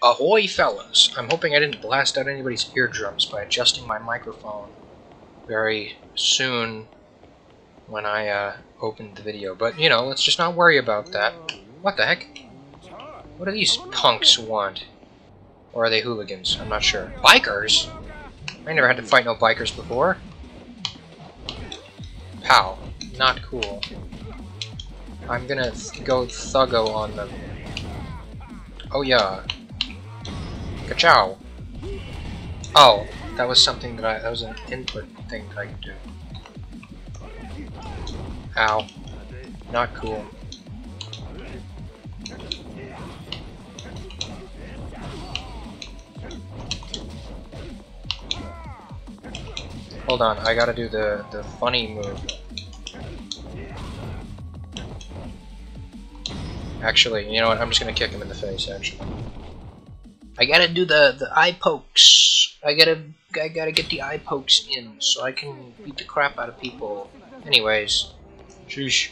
Ahoy, fellas! I'm hoping I didn't blast out anybody's eardrums by adjusting my microphone very soon when I uh, opened the video. But, you know, let's just not worry about that. What the heck? What do these punks want? Or are they hooligans? I'm not sure. Bikers? I never had to fight no bikers before. Pow. Not cool. I'm gonna go thuggo on them. Oh yeah. Ka-chow. Oh, that was something that I, that was an input thing that I could do. Ow. Not cool. Hold on, I gotta do the, the funny move. Actually, you know what, I'm just gonna kick him in the face, actually. I gotta do the, the eye pokes. I gotta, I gotta get the eye pokes in so I can beat the crap out of people. Anyways, sheesh.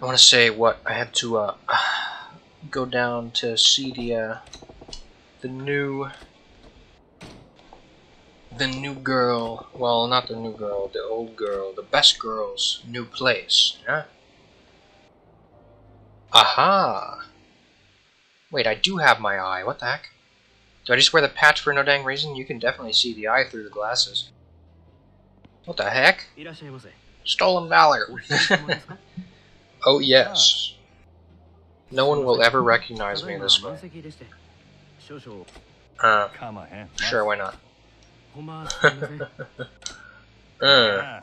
I want to say what I had to uh, go down to see the uh, the new the new girl. Well, not the new girl, the old girl, the best girl's new place. Yeah. Aha! Wait, I do have my eye. What the heck? Do I just wear the patch for no dang reason? You can definitely see the eye through the glasses. What the heck? Stolen valor! oh yes. No one will ever recognize me this way. Uh, sure, why not? uh.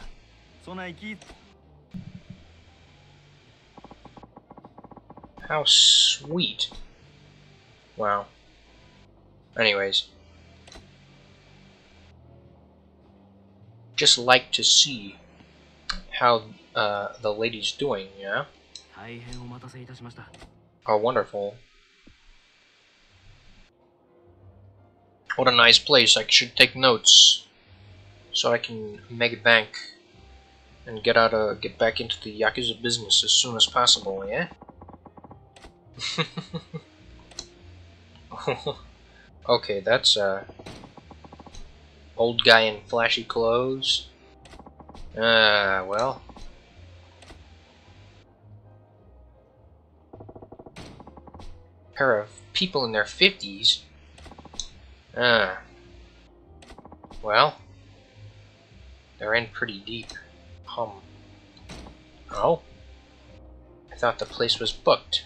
How sweet. Wow. Anyways. Just like to see how uh, the lady's doing, yeah? Oh, wonderful. What a nice place. I should take notes so I can make a bank and get out of get back into the Yakuza business as soon as possible, yeah? okay, that's uh old guy in flashy clothes. Uh, well. Pair of people in their 50s. Ah. Well. They're in pretty deep. Hum. Oh? I thought the place was booked.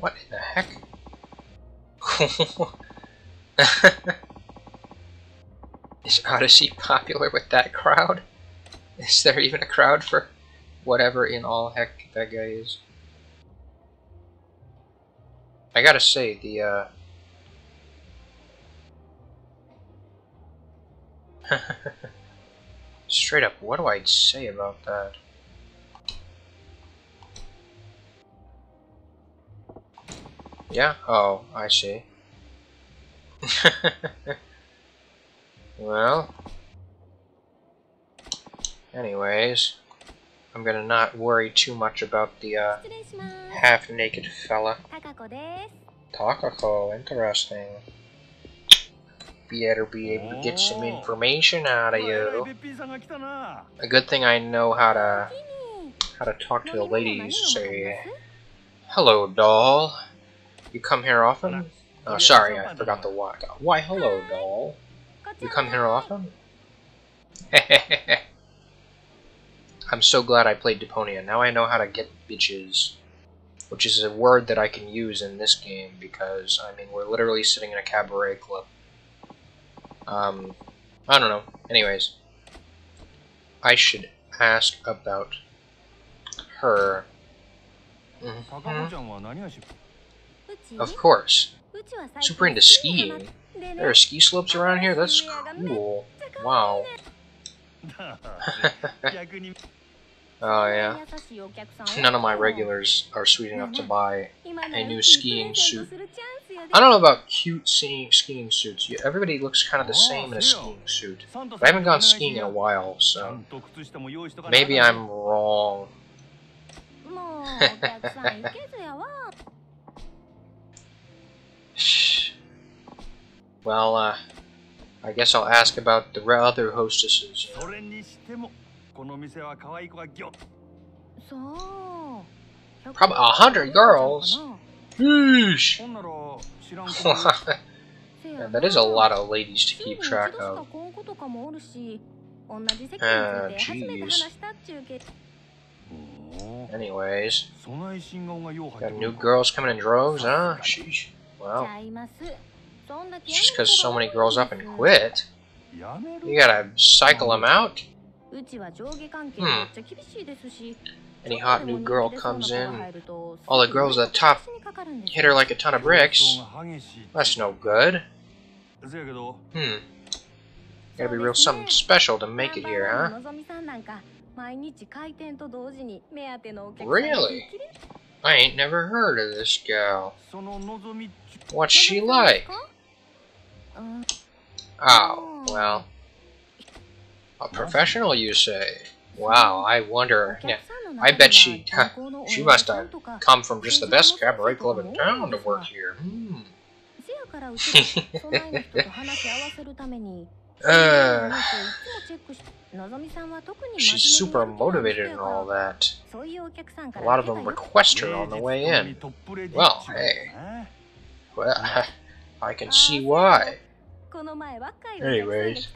What in the heck? Is Odyssey popular with that crowd? Is there even a crowd for whatever in all heck that guy is? I gotta say, the, uh... Straight up, what do I say about that? Yeah? Oh, I see. well. Anyways. I'm gonna not worry too much about the uh, half-naked fella. Takako, interesting. Better be able to get some information out of you. A good thing I know how to how to talk to the ladies. Say, hello, doll. You come here often? Oh, sorry, I forgot the why. Why, hello, doll. You come here often? I'm so glad I played Deponia. Now I know how to get bitches. Which is a word that I can use in this game because, I mean, we're literally sitting in a cabaret club. Um, I don't know. Anyways. I should ask about her. Mm -hmm. Of course. Super into skiing. There are ski slopes around here? That's cool. Wow. oh yeah. None of my regulars are sweet enough to buy a new skiing suit. I don't know about cute skiing, skiing suits. Everybody looks kind of the same in a skiing suit. But I haven't gone skiing in a while, so maybe I'm wrong. well, uh, I guess I'll ask about the re- other hostesses. それにしてもこの店は可愛い子がぎょそう Probably a hundred girls. Yeesh. ほんなら知らん子 Yeah, that is a lot of ladies to keep track of. 同じ席について Ah, 初めて jeez. 話したっちゅうけおー Anyways, そない新顔がよう入って got く new る girls coming in droves, huh? Sheesh. ち Wow. Just because so many girls up and quit? You gotta cycle them out? Hmm. Any hot new girl comes in, all the girls at the top hit her like a ton of bricks. That's no good. Hmm. Gotta be real something special to make it here, huh? Really? I ain't never heard of this gal. What's she like? Oh, well. A professional, you say? Wow, I wonder. Yeah, I bet she she must have come from just the best cabaret club in town to work here. Hmm. uh, she's super motivated and all that. A lot of them request her on the way in. Well, hey can see why. Anyways.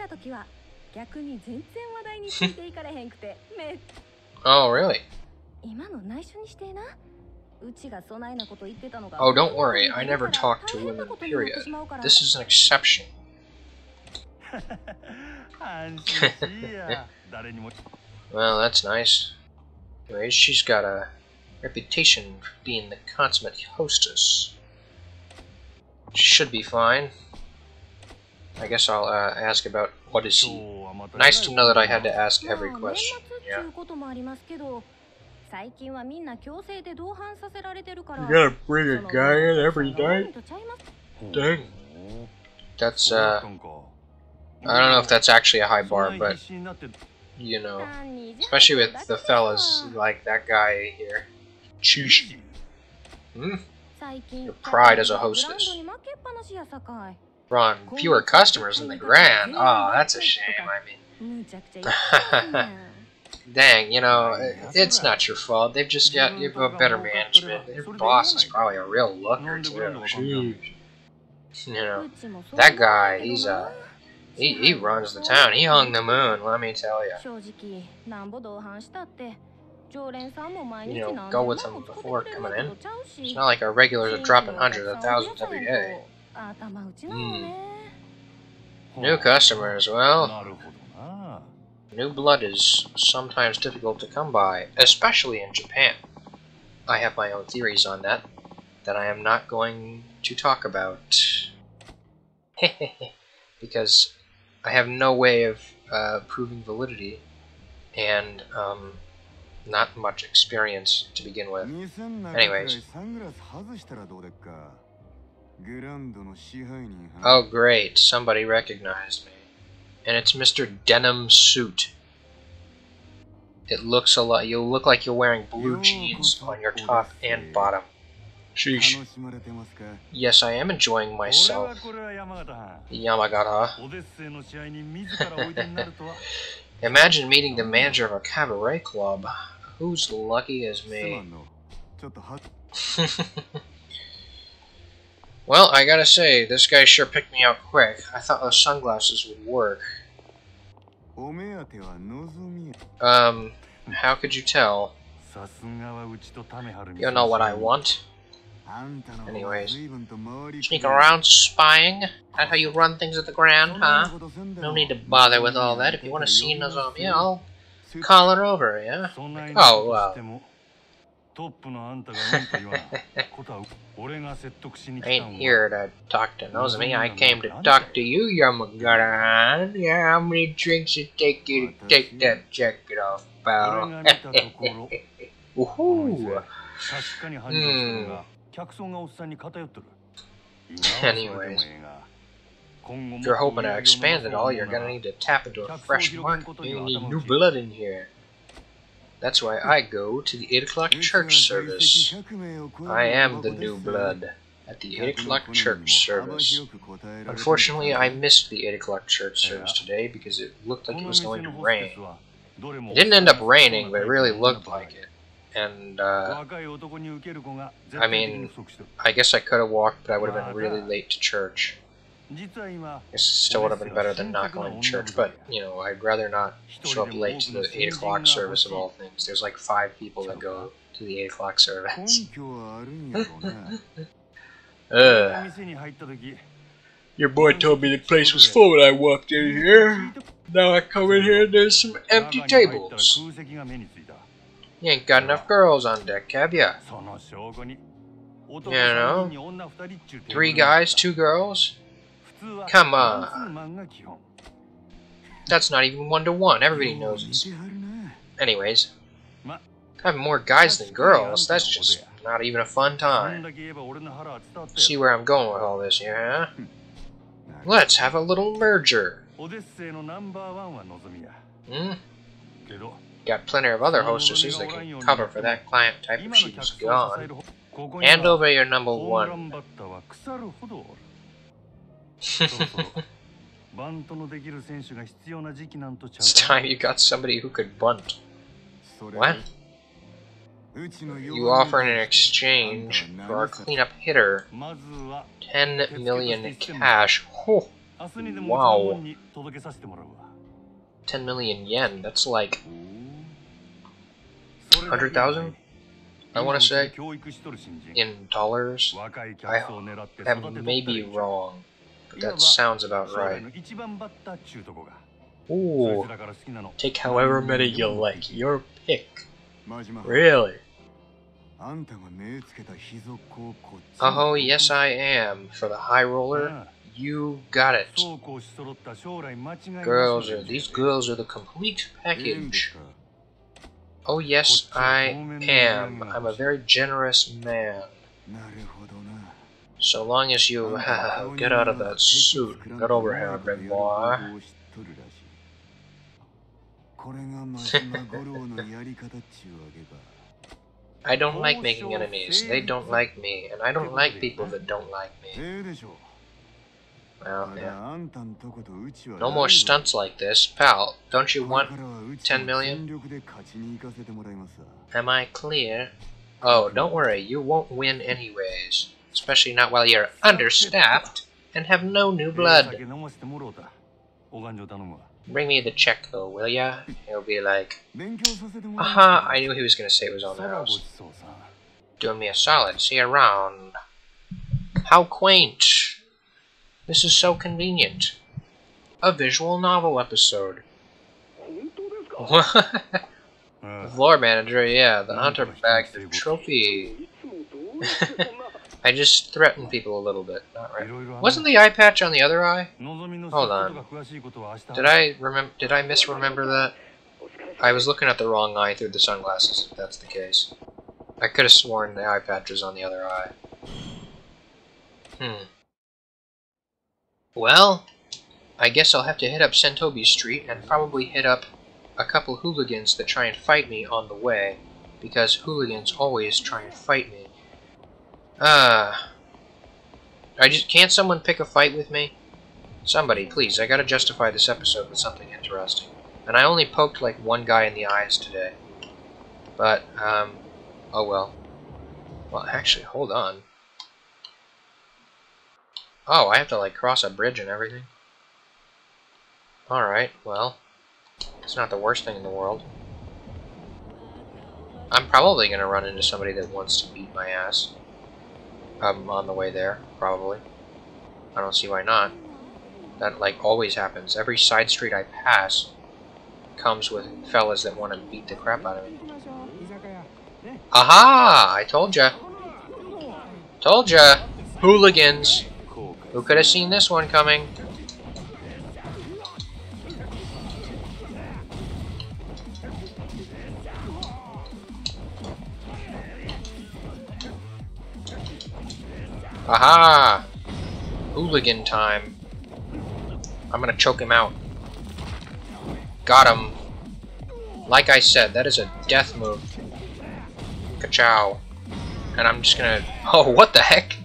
oh, really? Oh, don't worry. I never talk to women, period. This is an exception. well, that's nice. Anyways, she's got a reputation for being the consummate hostess should be fine. I guess I'll uh, ask about what is he. Nice to know that I had to ask every question. Yeah. You gotta bring a guy in every night? Dang. That's, uh... I don't know if that's actually a high bar, but... You know. Especially with the fellas like that guy here. Chushi. Hmm? your pride as a hostess. Run fewer customers than the Grand? Oh, that's a shame, I mean. Dang, you know, it's not your fault. They've just got you have better management. Your boss is probably a real looker, too. Jeez. You know, that guy, he's a... He, he runs the town. He hung the moon, let me tell you you know, go with them before coming in. It's not like our regulars are dropping hundreds of thousands every day. Mm. New customers, well, new blood is sometimes difficult to come by, especially in Japan. I have my own theories on that, that I am not going to talk about. because I have no way of uh, proving validity, and um, not much experience to begin with. Anyways. Oh great, somebody recognized me. And it's Mr. Denim Suit. It looks a lot, you look like you're wearing blue jeans on your top and bottom. Sheesh. Yes, I am enjoying myself. Yamagata. Imagine meeting the manager of a cabaret club. Who's lucky as me? well, I gotta say, this guy sure picked me out quick. I thought those sunglasses would work. Um, how could you tell? You know what I want. Anyways, sneak around spying. That's how you run things at the Grand, huh? No need to bother with all that. If you want to see us on, yeah, I'll call it over, yeah? Like, oh, wow. I ain't here to talk to Nozomi. I came to talk to you, Yamagata. Yeah, how many drinks it take you to take that jacket off, pal? Woohoo! Mm. 客層がおっさんに偏っとる Anyways. If you're hoping to expand it all, you're gonna need to tap into a fresh market. You need new blood in here. That's why I go to the 8 o'clock church service. I am the new blood at the 8 o'clock church service. Unfortunately, I missed the 8 o'clock church service today because it looked like it was going to rain. It didn't end up raining, but it really looked like it. And, uh, I mean, I guess I could have walked, but I would have been really late to church. I it still would have been better than not going to church, but, you know, I'd rather not show up late to the 8 o'clock service of all things. There's like five people that go to the 8 o'clock service. Ugh. Your boy told me the place was full when I walked in here. Now I come in here and there's some empty tables. You ain't got enough girls on deck, have ya? You know, Three guys, two girls? Come on. That's not even one to one. Everybody knows it's. Anyways, having more guys than girls, that's just not even a fun time. See where I'm going with all this, yeah? Let's have a little merger. Hmm? Got plenty of other hostesses that can cover for that client type if she's gone. Hand over your number one. it's time you got somebody who could bunt. What? You offer in exchange for our cleanup hitter 10 million cash. Oh, wow. 10 million yen. That's like 100,000? I want to say in dollars. I am maybe wrong, but that sounds about right. Ooh, take however many you like. Your pick. Really? Oh, yes, I am. For the high roller, you got it. Girls are these girls are the complete package. Oh, yes, I am. I'm a very generous man. So long as you get out of that suit, get over here, boy. I don't like making enemies. They don't like me, and I don't like people that don't like me. Um, well, yeah. No more stunts like this. Pal, don't you want 10 million? Am I clear? Oh, don't worry, you won't win anyways. Especially not while you're understaffed and have no new blood. Bring me the check though, will ya? He'll be like, Aha, I knew he was gonna say it was on the house. Doing me a solid, see you around. How quaint! This is so convenient. A visual novel episode. The floor manager, yeah, the hunter bagged the trophy. I just threatened people a little bit. Not right. Wasn't the eye patch on the other eye? Hold on. Did I remember? Did I misremember that? I was looking at the wrong eye through the sunglasses. If that's the case, I could have sworn the eye patch was on the other eye. Hmm. Well, I guess I'll have to hit up Sotenbori Street and probably hit up a couple hooligans that try and fight me on the way, because hooligans always try and fight me. Ah. I just can't someone pick a fight with me? Somebody, please. I gotta justify this episode with something interesting. And I only poked like one guy in the eyes today. But, um, oh well. Well, actually, hold on. Oh, I have to like cross a bridge and everything. Alright, well. It's not the worst thing in the world. I'm probably gonna run into somebody that wants to beat my ass. I'm on the way there, probably. I don't see why not. That, like, always happens. Every side street I pass comes with fellas that want to beat the crap out of me. Aha! I told ya. Told ya. Hooligans. Who could have seen this one coming? Aha! Hooligan time. I'm gonna choke him out. Got him. Like I said, that is a death move. Ka-chow. And I'm just gonna... Oh, what the heck?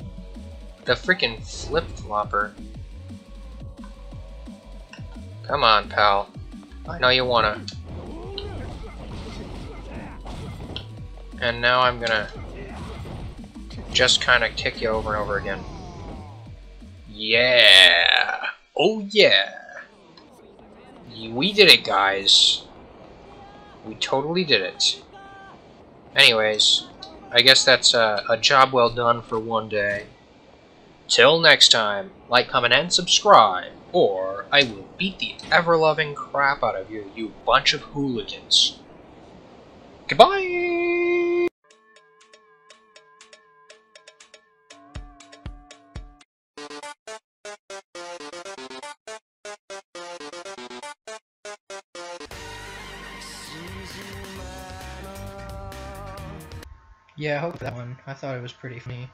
The freaking flip-flopper. Come on, pal. I know you wanna. And now I'm gonna just kind of kick you over and over again. Yeah! Oh yeah! We did it, guys. We totally did it. Anyways, I guess that's uh, a job well done for one day. Till next time, like, comment, and subscribe, or I will beat the ever-loving crap out of you, you bunch of hooligans. Goodbye! Yeah, I hope that one. I thought it was pretty funny.